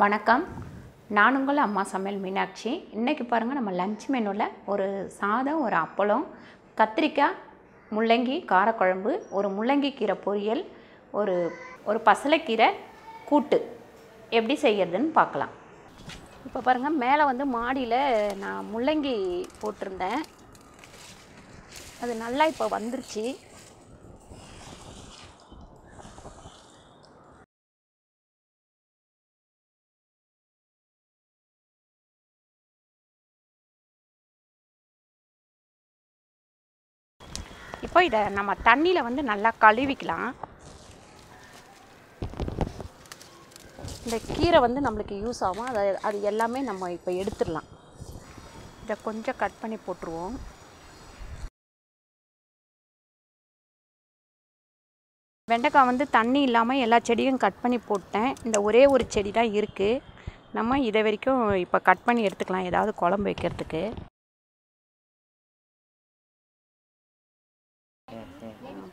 வணக்கம். நான் உங்கள் அம்மா சமையல் மீனாட்சி. இன்றைக்கி பாருங்கள் நம்ம லஞ்ச் மெனுவில் ஒரு சாதம் ஒரு அப்பளம் கத்திரிக்காய் முள்ளங்கி காரக்குழம்பு ஒரு முள்ளங்கி கீரை பொரியல் ஒரு ஒரு பசலைக்கீரை கூட்டு. எப்படி செய்கிறதுன்னு பார்க்கலாம். இப்போ பாருங்கள் மேலே வந்து மாடியில் நான் முள்ளங்கி போட்டிருந்தேன். அது நல்லா இப்போ வந்துருச்சு. இப்போ இதை நம்ம தண்ணியில் வந்து நல்லா கழுவிக்கலாம். இந்த கீரை வந்து நம்மளுக்கு யூஸ் ஆகும். அதை அது எல்லாமே நம்ம இப்போ எடுத்துடலாம். இதை கொஞ்சம் கட் பண்ணி போட்டுருவோம். வெண்டைக்காய் வந்து தண்ணி இல்லாமல் எல்லா செடியும் கட் பண்ணி போட்டேன். இந்த ஒரே ஒரு செடி தான் இருக்குது நம்ம இதை வரைக்கும் இப்போ கட் பண்ணி எடுத்துக்கலாம். ஏதாவது குழம்பு வைக்கிறதுக்கு.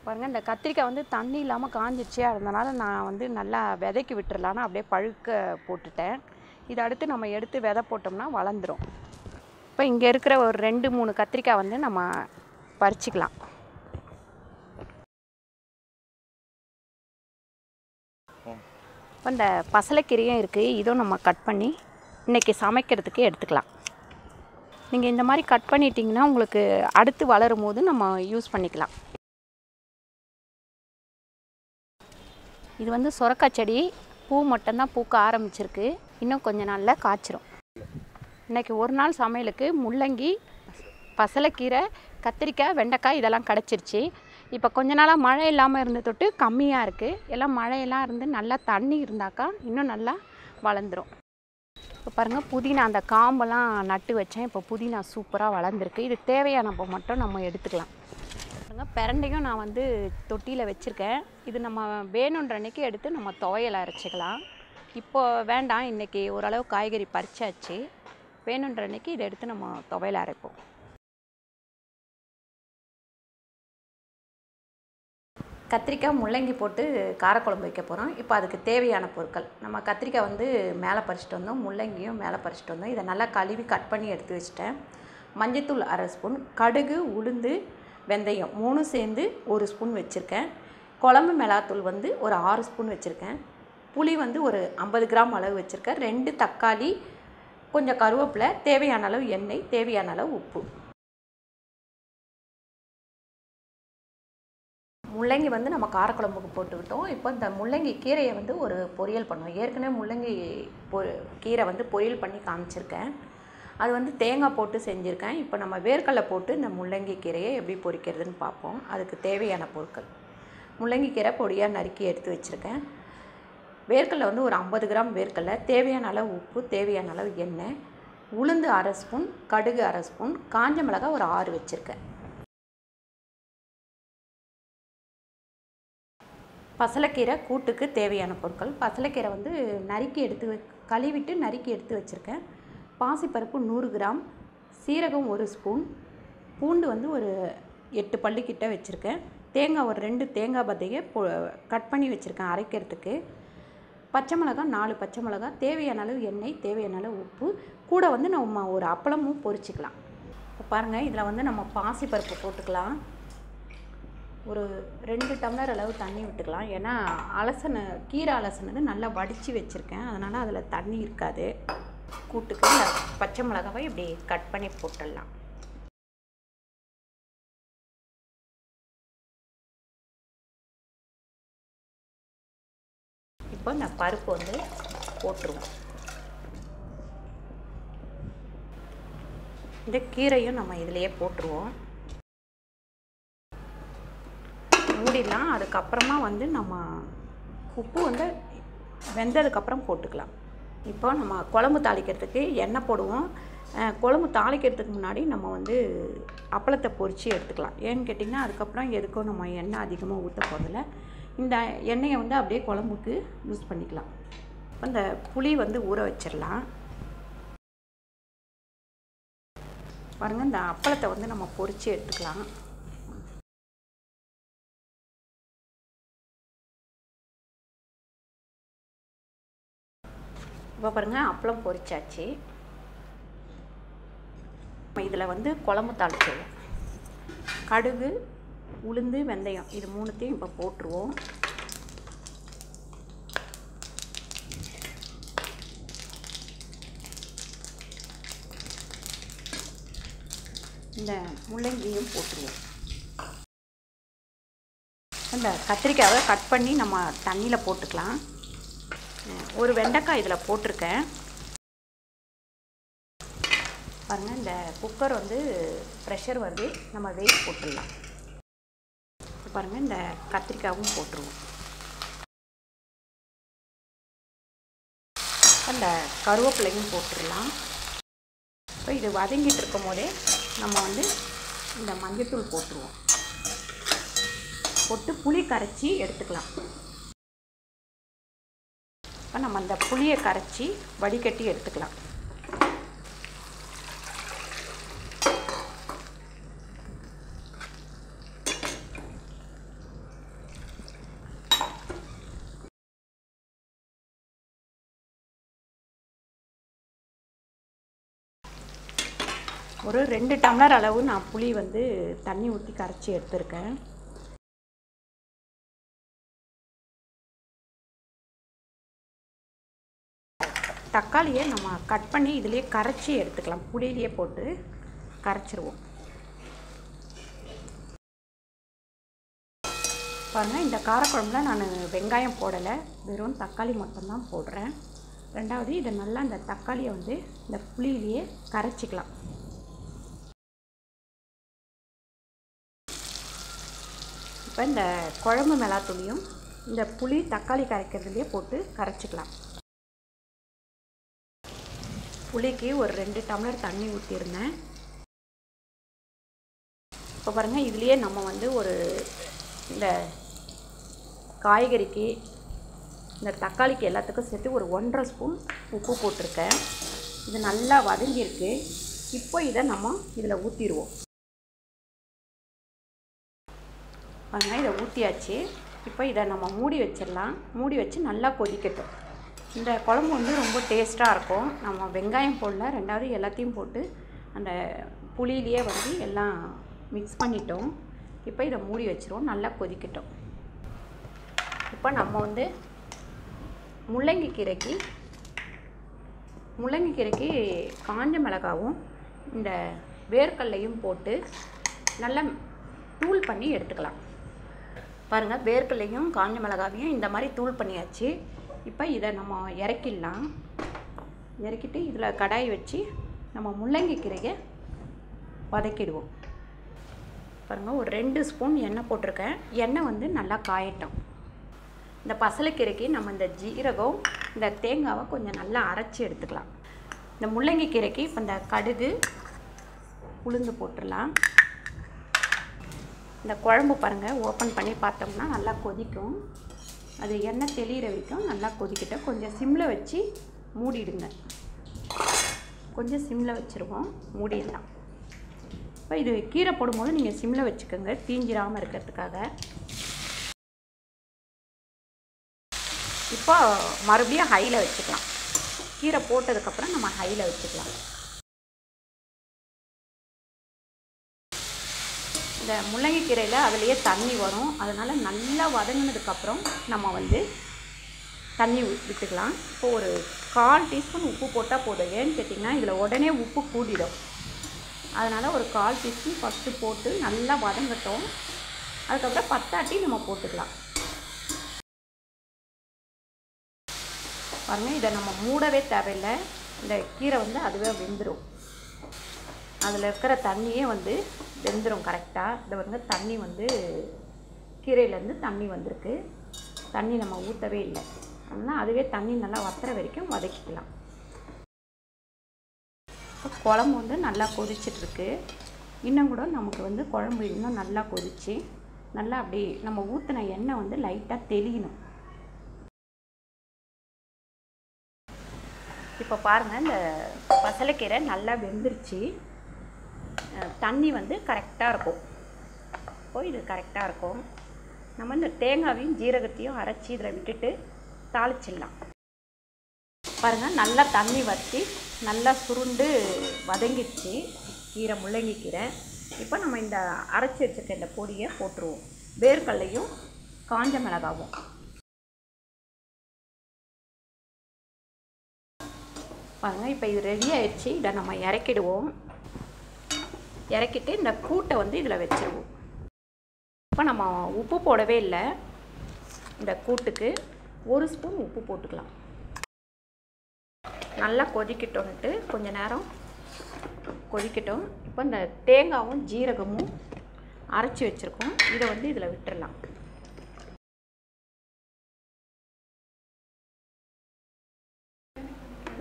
பாருங்கள் இந்த கத்திரிக்காய் வந்து தண்ணி இல்லாமல் காஞ்சிச்சு இருந்தனால நான் வந்து நல்லா விதைக்கு விட்டுறலான்னு அப்படியே பழுக்க போட்டுட்டேன். இதை அடுத்து நம்ம எடுத்து விதை போட்டோம்னா வளர்ந்துடும் இப்போ இங்கே இருக்கிற ஒரு ரெண்டு மூணு கத்திரிக்காய் வந்து நம்ம பறிச்சிக்கலாம். இப்போ இந்த பசலைக்கீரையும் இருக்குது இதுவும் நம்ம கட் பண்ணி இன்றைக்கி சமைக்கிறதுக்கு எடுத்துக்கலாம். நீங்கள் இந்த மாதிரி கட் பண்ணிட்டீங்கன்னா உங்களுக்கு அடுத்து வளரும் போது நம்ம யூஸ் பண்ணிக்கலாம். இது வந்து சுரக்காய் செடி. பூ மட்டும்தான் பூக்க ஆரம்பிச்சிருக்கு. இன்னும் கொஞ்ச நாளில் காய்ச்சிரும். இன்றைக்கி ஒரு நாள் சமையலுக்கு முள்ளங்கி பசலைக்கீரை கத்திரிக்காய் வெண்டைக்காய் இதெல்லாம் கிடச்சிருச்சு. இப்போ கொஞ்ச நாளாக மழை இல்லாமல் இருந்த தொட்டு கம்மியாக இருக்குது எல்லாம் மழையெல்லாம் இருந்து நல்லா தண்ணி இருந்தாக்கா இன்னும் நல்லா வளர்ந்துடும் இப்போ பாருங்கள் புதினா அந்த காம்பெல்லாம் நட்டு வச்சேன். இப்போ புதினா சூப்பராக வளர்ந்துருக்கு. இது தேவையானப்போ மட்டும் நம்ம எடுத்துக்கலாம். பாருங்க பிரண்டையும் நான் வந்து தொட்டியில் வச்சுருக்கேன். இது நம்ம வேணுன்ற அன்றைக்கி எடுத்து நம்ம துவையல் அரைச்சிக்கலாம். இப்போ வேண்டாம். இன்றைக்கி ஓரளவு காய்கறி பறிச்சாச்சு. வேணுன்ற அன்றைக்கி இதை எடுத்து நம்ம துவையல் அரைப்போம். கத்திரிக்காய் முள்ளங்கி போட்டு காரக்குழம்பு வைக்க போகிறோம் இப்போ அதுக்கு தேவையான பொருட்கள். நம்ம கத்திரிக்காய் வந்து மேலே பறிச்சிட்டு வந்தோம். முள்ளங்கியும் மேலே பறிச்சிட்டு வந்தோம். இதை நல்லா கழுவி கட் பண்ணி எடுத்து வச்சுட்டேன். மஞ்சத்தூள் அரை ஸ்பூன். கடுகு உளுந்து வெந்தயம் மூணும் சேர்ந்து ஒரு ஸ்பூன் வச்சுருக்கேன். குழம்பு மிளகாத்தூள் வந்து ஒரு ஆறு ஸ்பூன் வச்சுருக்கேன். புளி வந்து ஒரு ஐம்பது கிராம் அளவு வச்சுருக்கேன். ரெண்டு தக்காளி கொஞ்சம் கருவேப்பிலை தேவையான அளவு எண்ணெய் தேவையான அளவு உப்பு. முள்ளங்கி வந்து நம்ம காரக்குழம்புக்கு போட்டுக்கிட்டோம் இப்போ இந்த முள்ளங்கி கீரையை வந்து ஒரு பொரியல் பண்ணுவோம். ஏற்கனவே முள்ளங்கி பொ கீரை வந்து பொரியல் பண்ணி காமிச்சிருக்கேன். அது வந்து தேங்காய் போட்டு செஞ்சுருக்கேன். இப்போ நம்ம வேர்க்கடலை போட்டு இந்த முள்ளங்கி கீரையை எப்படி பொரிக்கிறதுன்னு பார்ப்போம். அதுக்கு தேவையான பொருட்கள். முள்ளங்கி கீரை பொடியாக நறுக்கி எடுத்து வச்சுருக்கேன். வேர்க்கடலை வந்து ஒரு ஐம்பது கிராம் வேர்க்கடலை. தேவையான அளவு உப்பு தேவையான அளவு எண்ணெய் உளுந்து அரை ஸ்பூன் கடுகு அரை ஸ்பூன் காஞ்ச மிளகாய் ஒரு ஆறு வச்சுருக்கேன். பசலைக்கீரை கூட்டுக்கு தேவையான பொருட்கள். பசலைக்கீரை வந்து நறுக்கி எடுத்து கழுவிட்டு நறுக்கி எடுத்து வச்சுருக்கேன். பாசிப்பருப்பு நூறு கிராம் சீரகம் ஒரு ஸ்பூன் பூண்டு வந்து ஒரு எட்டு பல்லுக்கிட்ட வச்சுருக்கேன். தேங்காய் ஒரு ரெண்டு தேங்காய் பத்தையை பொ கட் பண்ணி வச்சுருக்கேன் அரைக்கிறதுக்கு. பச்சை மிளகாய் நாலு பச்சை மிளகாய் தேவையான அளவு எண்ணெய் தேவையான அளவு உப்பு. கூட வந்து நம்ம ஒரு அப்பளமும் பொரிச்சிக்கலாம். இப்போ பாருங்கள் இதில் வந்து நம்ம பாசிப்பருப்பு போட்டுக்கலாம். ஒரு ரெண்டு டம்ளர் அளவு தண்ணி விட்டுக்கலாம். ஏன்னா அலசனை கீரை அலசனது நல்லா வடித்து வச்சுருக்கேன். அதனால் அதில் தண்ணி இருக்காது. கூட்டுக்கு பச்சை மிளகாவை இப்படி கட் பண்ணி போட்டுடலாம். இப்போ இந்த பருப்பு வந்து போட்டுருவோம். இந்த கீரையும் நம்ம இதிலையே போட்டுருவோம். மூடிடலாம். அதுக்கப்புறமா வந்து நம்ம உப்பு வந்து வெந்ததுக்கப்புறம் போட்டுக்கலாம். இப்போ நம்ம குழம்பு தாளிக்கிறதுக்கு எண்ணெய் போடுவோம். குழம்பு தாளிக்கிறதுக்கு முன்னாடி நம்ம வந்து அப்பளத்தை பொறிச்சு எடுத்துக்கலாம். ஏன்னு கேட்டிங்கன்னா அதுக்கப்புறம் எதுக்கும் நம்ம எண்ணெய் அதிகமாக ஊற்ற போதில்ல இந்த எண்ணெயை வந்து அப்படியே குழம்புக்கு யூஸ் பண்ணிக்கலாம். இந்த புளி வந்து ஊற வச்சிடலாம். பாருங்கள் இந்த அப்பளத்தை வந்து நம்ம பொறிச்சு எடுத்துக்கலாம். இப்போ பாருங்கள் அப்பளம் பொரிச்சாச்சு. இதில் வந்து குழம்பு தாளிச்சிடுவோம் கடுகு உளுந்து வெந்தயம் இது மூணுத்தையும் இப்போ போட்டுருவோம். இந்த முள்ளங்கியும் போட்டுருவோம். இந்த கத்திரிக்காவை கட் பண்ணி நம்ம தண்ணியில் போட்டுக்கலாம். ஒரு வெண்டைக்காய் இதில் போட்டிருக்கேன். பாருங்கள் இந்த குக்கர் வந்து ப்ரெஷர் வருது. நம்ம வெயிட் போட்டுடலாம். பாருங்கள் இந்த கத்திரிக்காயும் போட்டுருவோம். அந்த கருவேப்பிலையும் போட்டுடலாம். இப்போ இது வதங்கிட்டு இருக்கும் போதே நம்ம வந்து இந்த மஞ்சத்தூள் போட்டுருவோம். போட்டு புளி கரைச்சி எடுத்துக்கலாம். இப்போ நம்ம அந்த புளியை கரைச்சி வடிகட்டி எடுத்துக்கலாம். ஒரு ரெண்டு டம்ளர் அளவு நான் புளி வந்து தண்ணி ஊற்றி கரைச்சி எடுத்திருக்கேன். தக்காளியை நம்ம கட் பண்ணி இதிலே கரைச்சி எடுத்துக்கலாம். புளியிலேயே போட்டு கரைச்சிருவோம். பாருங்கள் இந்த காரக்குழம்புல நான் வெங்காயம் போடலை. வெறும் தக்காளி மட்டும்தான் போடுறேன். ரெண்டாவது இதை நல்லா இந்த தக்காளியை வந்து இந்த புளியிலேயே கரைச்சிக்கலாம். இப்போ இந்த குழம்பு மிளகாத்தூளியும் இந்த புளி தக்காளி கரைக்கிறதுலேயே போட்டு கரைச்சிக்கலாம். புளிக்கு ஒரு ரெண்டு டம்ளர் தண்ணி ஊற்றிருந்தேன் இப்போ பாருங்கள் இதுலேயே நம்ம வந்து ஒரு இந்த காய்கறிக்கு இந்த தக்காளிக்கு எல்லாத்துக்கும் சேர்த்து ஒரு ஒன்றரை ஸ்பூன் உப்பு போட்டிருக்கேன். இது நல்லா வதங்கியிருக்கு. இப்போ இதை நம்ம இதில் ஊற்றிடுவோம் பாருங்கள் இதை ஊற்றியாச்சு இப்போ இதை நம்ம மூடி வச்சிடலாம். மூடி வச்சு நல்லா கொதிக்கட்டும். இந்த குழம்பு வந்து ரொம்ப டேஸ்ட்டாக இருக்கும். நம்ம வெங்காயம் போடல ரெண்டாவது எல்லாத்தையும் போட்டு அந்த புளியிலேயே வந்து எல்லாம் மிக்ஸ் பண்ணிட்டோம். இப்போ இதை மூடி வச்சிருவோம் நல்லா கொதிக்கட்டும். இப்போ நம்ம வந்து முள்ளங்கி கீரைக்கு முள்ளங்கி கீரைக்கு காஞ்ச மிளகாவும் இந்த வேர்க்கல்லையும் போட்டு நல்லா தூள் பண்ணி எடுத்துக்கலாம். பாருங்கள் வேர்க்கல்லையும் காஞ்ச மிளகாவையும் இந்த மாதிரி தூள் பண்ணியாச்சு. இப்போ இதை நம்ம இறக்கிடலாம். இறக்கிட்டு இதில் கடாய் வச்சு நம்ம முள்ளங்கி கீரையை வதக்கிடுவோம். பாருங்கள் ஒரு ரெண்டு ஸ்பூன் எண்ணெய் போட்டிருக்கேன். எண்ணெய் வந்து நல்லா காயட்டும். இந்த பசலைக்கீரைக்கு நம்ம இந்த ஜீரகம் இந்த தேங்காவை கொஞ்சம் நல்லா அரைச்சி எடுத்துக்கலாம். இந்த முள்ளங்கி கீரைக்கு இப்போ இந்த கடுகு உளுந்து போட்டுடலாம். இந்த குழம்பு பாருங்கள் ஓப்பன் பண்ணி பார்த்தோம்னா நல்லா கொதிக்கும். அது எண்ணெய் தெளிகிற வரைக்கும் நல்லா கொதிக்கிட்ட கொஞ்சம் சிம்மில் வச்சு மூடிடுங்க. கொஞ்சம் சிம்மில் வச்சுருவோம். மூடிடலாம். இப்போ இது கீரை போடும்போது நீங்கள் சிம்மில் வச்சுக்கோங்க. தீஞ்சிராமல் இருக்கிறதுக்காக. இப்போ மறுபடியும் ஹையில் வச்சுக்கலாம். கீரை போட்டதுக்கப்புறம் நம்ம ஹையில் வச்சுக்கலாம். இந்த முள்ளங்கி கீரையில் அதுலேயே தண்ணி வரும். அதனால் நல்லா வதங்கினதுக்கப்புறம் நம்ம வந்து தண்ணி விட்டுக்கலாம். இப்போ ஒரு கால் டீஸ்பூன் உப்பு போட்டால் போதும். ஏன்னு கேட்டிங்கன்னா இதில் உடனே உப்பு கூடிடும். அதனால் ஒரு கால் டீஸ்பூன் ஃபஸ்ட்டு போட்டு நல்லா வதங்கட்டும். அதுக்கப்புறம் பத்தாட்டி நம்ம போட்டுக்கலாம். பாருங்கள் இதை நம்ம மூடவே தேவையில்லை. இந்த கீரை வந்து அதுவே வெந்துடும் அதில் இருக்கிற தண்ணியே வந்து வெந்துடும் கரெக்டாக இதை வந்து தண்ணி வந்து கீரையிலேருந்து தண்ணி வந்திருக்கு. தண்ணி நம்ம ஊற்றவே இல்லை. ஆனால் அதுவே தண்ணி நல்லா வத்துற வரைக்கும் வதக்கிக்கலாம். இப்போ குழம்பு வந்து நல்லா கொதிச்சிட்ருக்கு. இன்னும் கூட நமக்கு வந்து குழம்பு இன்னும் நல்லா கொதிச்சு நல்லா அப்படி நம்ம ஊற்றின எண்ணெய் வந்து லைட்டாக தெளியணும். இப்போ பாருங்கள் இந்த பசலைக்கீரை நல்லா வெந்துருச்சு. தண்ணி வந்து கரெக்டாக இருக்கும். இப்போ இது கரெக்டாக இருக்கும். நம்ம இந்த தேங்காவையும் ஜீரகத்தையும் அரைச்சி இதில் விட்டுட்டு தாளிச்சிடலாம். பாருங்கள் நல்லா தண்ணி வற்றி நல்லா சுருண்டு வதங்கிடுச்சு. கீரை முள்ளங்கி கீரை இப்போ நம்ம இந்த அரைச்சி வச்சுருக்க இந்த பொடியை போட்டுருவோம். வேர்க்கடலையும் காஞ்ச மிளகாவும். பாருங்கள் இப்போ இது ரெடி ஆயிடுச்சு. இதை நம்ம இறக்கிடுவோம். இறக்கிட்டு இந்த கூட்டை வந்து இதில் வச்சுருவோம். இப்போ நம்ம உப்பு போடவே இல்லை. இந்த கூட்டுக்கு ஒரு ஸ்பூன் உப்பு போட்டுக்கலாம். நல்லா கொதிக்கட்டோன்ட்டு கொஞ்சம் நேரம் கொதிக்கட்டும். இப்போ இந்த தேங்காவும் ஜீரகமும் அரைச்சி வச்சுருக்கோம். இதை வந்து இதில் விட்டுறலாம்.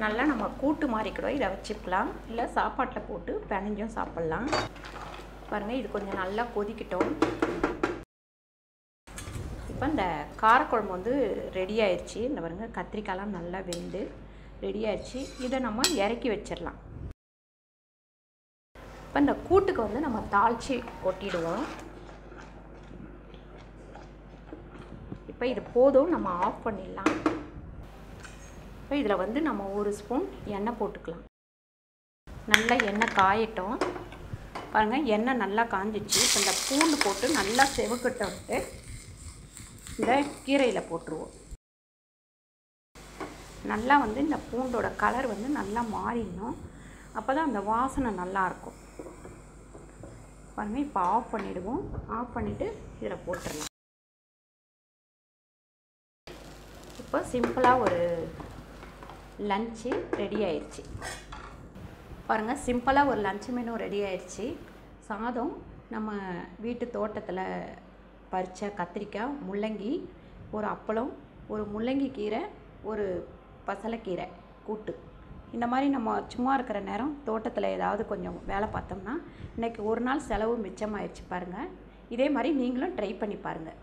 நல்லா நம்ம கூட்டு மாதிரி கூட இதை வச்சுக்கலாம். இல்லை சாப்பாட்டில் போட்டு பிணைஞ்சும் சாப்பிட்லாம். பாருங்கள் இது கொஞ்சம் நல்லா கொதிக்கட்டும். இப்போ இந்த காரக்குழம்பு வந்து ரெடி ஆயிடுச்சு இந்த பாருங்க கத்திரிக்காய்லாம் நல்லா வெந்து ரெடி ஆயிடுச்சு இதை நம்ம இறக்கி வச்சிடலாம். இப்போ இந்த கூட்டுக்கு வந்து நம்ம தாளித்து கொட்டிடுவோம். இப்போ இது போதும் நம்ம ஆஃப் பண்ணிடலாம். இப்போ இதில் வந்து நம்ம ஒரு ஸ்பூன் எண்ணெய் போட்டுக்கலாம். நல்லா எண்ணெய் காயட்டும். பாருங்கள் எண்ணெய் நல்லா காஞ்சிச்சு. இப்போ இந்த பூண்டு போட்டு நல்லா செவக்கிட்ட விட்டு இந்த கீரையில் போட்டுருவோம். நல்லா வந்து இந்த பூண்டோட கலர் வந்து நல்லா மாறிடணும். அப்போ தான் அந்த வாசனை நல்லாயிருக்கும் பாருங்கள் இப்போ ஆஃப் பண்ணிவிடுவோம் ஆஃப் பண்ணிவிட்டு இதில் போட்டுடலாம். இப்போ சிம்பிளாக ஒரு லஞ்சு ரெடி ஆயிடுச்சு பாருங்கள் சிம்பிளாக ஒரு லன்ச் மெனு ரெடி ஆயிடுச்சு சாதம் நம்ம வீட்டு தோட்டத்தில் பறித்த கத்திரிக்காய் முள்ளங்கி ஒரு அப்பளம் ஒரு முள்ளங்கி கீரை ஒரு பசலைக்கீரை கூட்டு. இந்த மாதிரி நம்ம சும்மா இருக்கிற நேரம் தோட்டத்தில் ஏதாவது கொஞ்சம் வேலை பார்த்தோம்னா இன்றைக்கி ஒரு நாள் செலவு மிச்சமாயிடுச்சு பாருங்கள் இதே மாதிரி நீங்களும் ட்ரை பண்ணி பாருங்கள்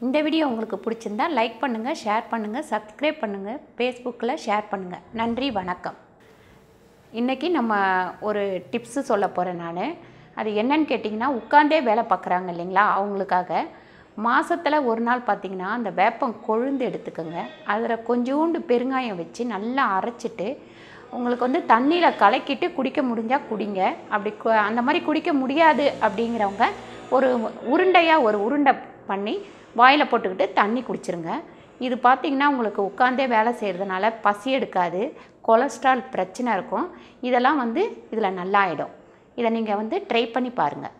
இந்த வீடியோ உங்களுக்கு பிடிச்சிருந்தா லைக் பண்ணுங்கள் ஷேர் பண்ணுங்கள் சப்ஸ்கிரைப் பண்ணுங்கள் ஃபேஸ்புக்கில் ஷேர் பண்ணுங்கள் நன்றி வணக்கம். இன்றைக்கி நம்ம ஒரு டிப்ஸு சொல்ல போகிறேன் நான். அது என்னன்னு கேட்டிங்கன்னா உட்காந்தே வேலை பார்க்குறாங்க இல்லைங்களா? அவங்களுக்காக. மாதத்தில் ஒரு நாள் பார்த்திங்கன்னா அந்த வேப்பம் கொழுந்து எடுத்துக்கோங்க. அதில் கொஞ்சோண்டு பெருங்காயம் வச்சு நல்லா அரைச்சிட்டு உங்களுக்கு வந்து தண்ணியில் கலக்கிட்டு குடிக்க முடிஞ்சால் குடிங்க. அப்படி கு- அந்த மாதிரி குடிக்க முடியாது அப்படிங்கிறவங்க ஒரு உருண்டையாக ஒரு உருண்டை பண்ணி வாயில் போட்டுக்கிட்டு தண்ணி குடிச்சிருங்க. இது பார்த்திங்கன்னா உங்களுக்கு உட்காந்தே வேலை செய்கிறதுனால பசி எடுக்காது கொலஸ்ட்ரால் பிரச்சனை இருக்கும். இதெல்லாம் வந்து இதில் நல்லா ஆகிடும் இதை நீங்கள் வந்து ட்ரை பண்ணி பாருங்கள்